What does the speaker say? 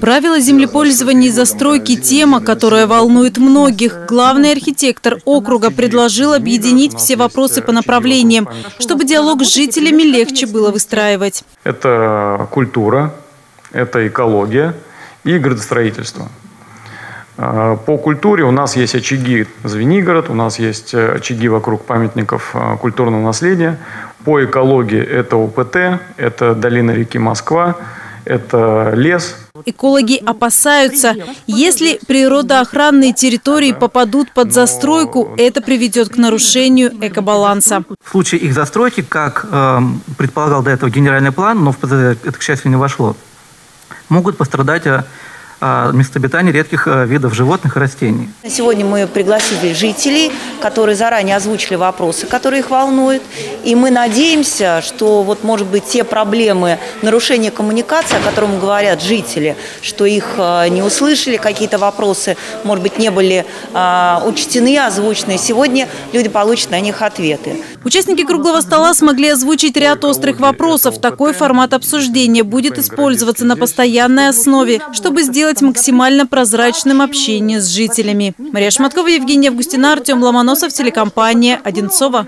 Правила землепользования и застройки – тема, которая волнует многих. Главный архитектор округа предложил объединить все вопросы по направлениям, чтобы диалог с жителями легче было выстраивать. Это культура, это экология и градостроительство. А, по культуре у нас есть очаги Звенигород, у нас есть э, очаги вокруг памятников а, культурного наследия. По экологии это УПТ, это долина реки Москва, это лес. Экологи опасаются, если природоохранные территории попадут под застройку, это приведет к нарушению экобаланса. В случае их застройки, как э, предполагал до этого генеральный план, но в ПЗ это, к счастью, не вошло, могут пострадать э, а, место обитания редких а, видов животных и растений. Сегодня мы пригласили жителей, которые заранее озвучили вопросы, которые их волнуют. И мы надеемся, что вот, может быть, те проблемы нарушения коммуникации, о котором говорят жители, что их а, не услышали, какие-то вопросы, может быть, не были учтены, озвучены. Сегодня люди получат на них ответы. Участники круглого стола смогли озвучить ряд острых вопросов. Такой формат обсуждения будет использоваться на постоянной основе, чтобы сделать максимально прозрачным общение с жителями. Мария Шматкова, Евгений Августина, Артем Ломоносов, телекомпания «Одинцова».